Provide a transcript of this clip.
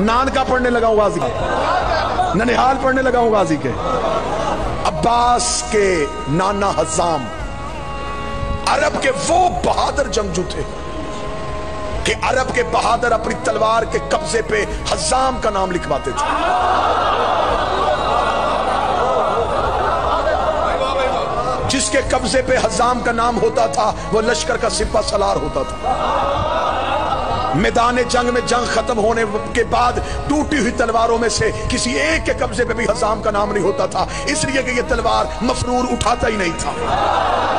नानका पढ़ने लगा हूँ गाजी के। ननिहाल पढ़ने लगा हूँ गाजी के। अब्बास के नाना हजाम अरब के वो बहादुर जंगजू थे कि अरब के बहादुर अपनी तलवार के कब्जे पे हजाम का नाम लिखवाते थे। जिसके कब्जे पे हजाम का नाम होता था, वो लश्कर का सिपा सलार होता था। मैदान जंग में जंग खत्म होने के बाद टूटी हुई तलवारों में से किसी एक के कब्जे पे भी हजाम का नाम नहीं होता था। इसलिए कि ये तलवार मफरूर उठाता ही नहीं था।